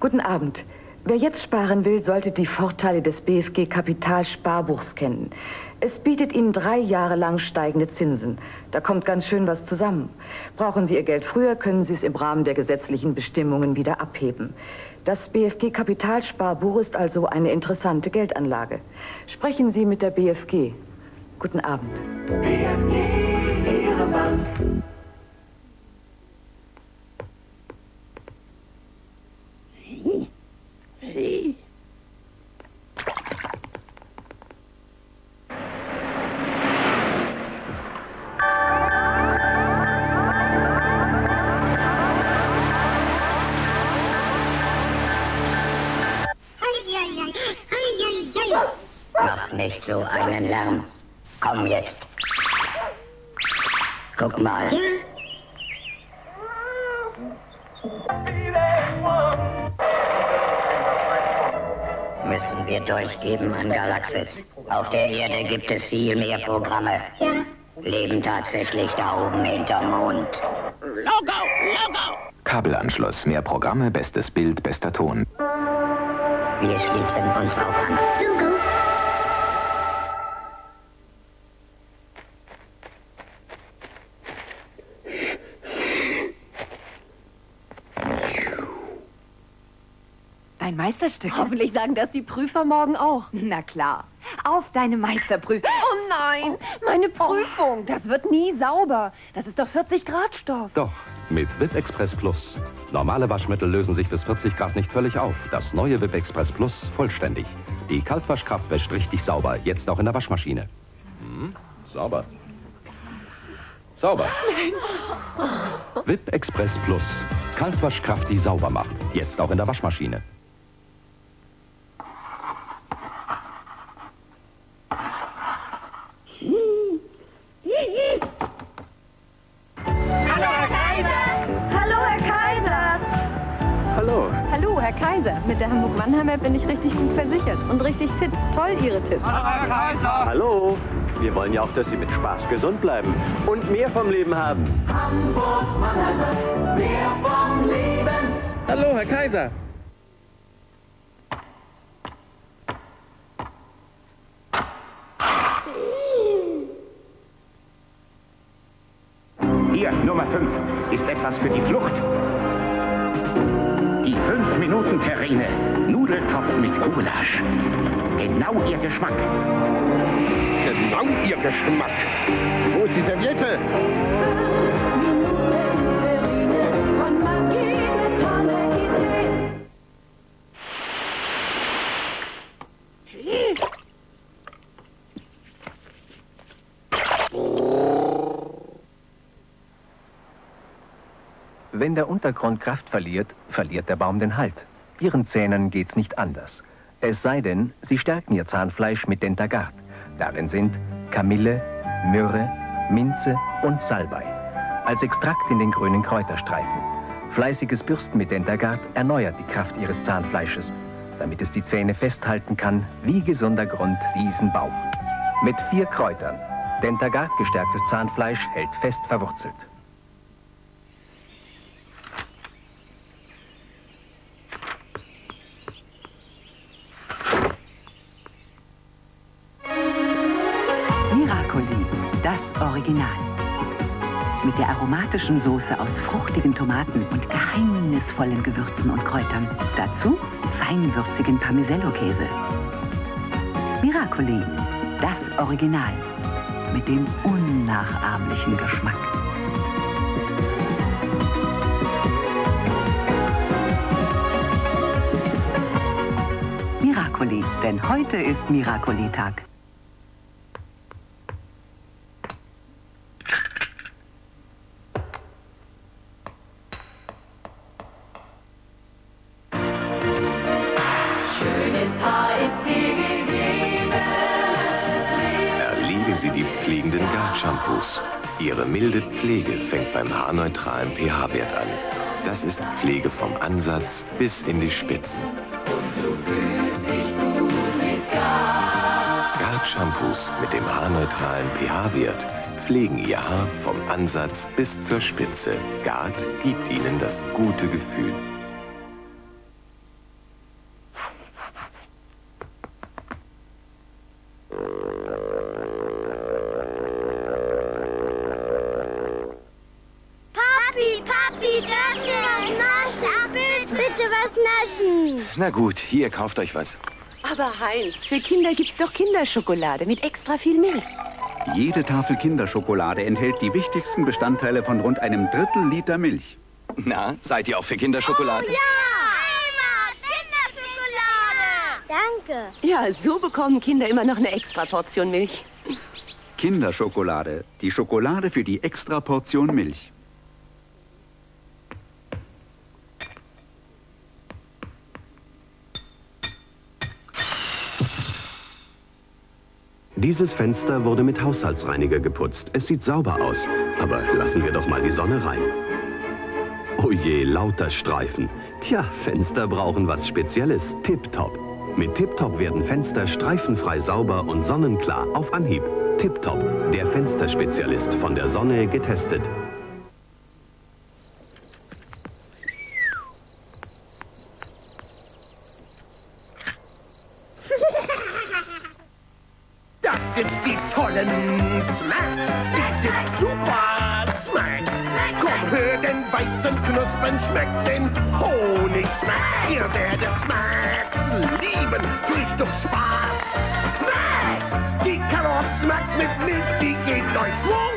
Guten Abend. Wer jetzt sparen will, sollte die Vorteile des BFG Kapitalsparbuchs kennen. Es bietet Ihnen drei Jahre lang steigende Zinsen. Da kommt ganz schön was zusammen. Brauchen Sie Ihr Geld früher, können Sie es im Rahmen der gesetzlichen Bestimmungen wieder abheben. Das BFG Kapitalsparbuch ist also eine interessante Geldanlage. Sprechen Sie mit der BFG. Guten Abend. BFG, Ihre Bank. Nicht so einen Lärm. Komm jetzt. Guck mal. Müssen wir durchgeben an Galaxis. Auf der Erde gibt es viel mehr Programme. Ja. Leben tatsächlich da oben hinterm Mond. Logo, Logo! Kabelanschluss, mehr Programme, bestes Bild, bester Ton. Wir schließen uns auf an. Logo. Dein Meisterstück. Hoffentlich sagen das die Prüfer morgen auch. Na klar. Auf deine Meisterprüfung. Oh nein, meine Prüfung. Das wird nie sauber. Das ist doch 40 Grad Stoff. Doch, mit VIP Express Plus. Normale Waschmittel lösen sich bis 40 Grad nicht völlig auf. Das neue VIP Express Plus vollständig. Die Kaltwaschkraft wäscht richtig sauber. Jetzt auch in der Waschmaschine. Hm, sauber. Sauber. Mensch. VIP Express Plus. Kaltwaschkraft, die sauber macht. Jetzt auch in der Waschmaschine. Mit der Hamburg-Mannheimer bin ich richtig gut versichert und richtig fit. Toll, Ihre Tipps. Hallo. Wir wollen ja auch, dass Sie mit Spaß gesund bleiben und mehr vom Leben haben. Hamburg-Mannheimer, mehr vom Leben. Hallo, Herr Kaiser. Hier, Nummer 5. Ist etwas für die Flucht. 5-Minuten-Terrine. Nudeltopf mit Gulasch. Genau Ihr Geschmack. Genau Ihr Geschmack. Wo ist die Serviette? Wenn der Untergrund Kraft verliert, verliert der Baum den Halt. Ihren Zähnen geht's nicht anders. Es sei denn, sie stärken ihr Zahnfleisch mit Dentagard. Darin sind Kamille, Myrrhe, Minze und Salbei. Als Extrakt in den grünen Kräuterstreifen. Fleißiges Bürsten mit Dentagard erneuert die Kraft ihres Zahnfleisches, damit es die Zähne festhalten kann, wie gesunder Grund diesen Baum. Mit vier Kräutern. Dentagard gestärktes Zahnfleisch hält fest verwurzelt. Original. Mit der aromatischen Soße aus fruchtigen Tomaten und geheimnisvollen Gewürzen und Kräutern. Dazu feinwürzigen Parmisello-Käse. Miracoli, das Original. Mit dem unnachahmlichen Geschmack. Miracoli, denn heute ist Miracoli-Tag. Shampoos. Ihre milde Pflege fängt beim haarneutralen pH-Wert an. Das ist Pflege vom Ansatz bis in die Spitzen. Gard Shampoos mit dem haarneutralen pH-Wert pflegen Ihr Haar vom Ansatz bis zur Spitze. Gard gibt Ihnen das gute Gefühl. Papi, Papi, dürfen wir was naschen? Bitte, bitte was naschen. Na gut, hier, kauft euch was. Aber Heinz, für Kinder gibt's doch Kinderschokolade mit extra viel Milch. Jede Tafel Kinderschokolade enthält die wichtigsten Bestandteile von rund einem Drittel Liter Milch. Na, seid ihr auch für Kinderschokolade? Oh, ja! Kinderschokolade! Danke. Ja, so bekommen Kinder immer noch eine extra Portion Milch. Kinderschokolade. Die Schokolade für die extra Portion Milch. Dieses Fenster wurde mit Haushaltsreiniger geputzt. Es sieht sauber aus. Aber lassen wir doch mal die Sonne rein. Oh je, lauter Streifen. Tja, Fenster brauchen was Spezielles. Tip-Top. Mit Tip-Top werden Fenster streifenfrei sauber und sonnenklar auf Anhieb. Tip-Top, der Fensterspezialist, von der Sonne getestet. Hör den Weizen knuspern, schmeckt den Honig-Smacks. Ihr werdet Smacks lieben. Frühstücksspaß. Smacks! Die Karot-Smacks mit Milch, die geben euch Schwung.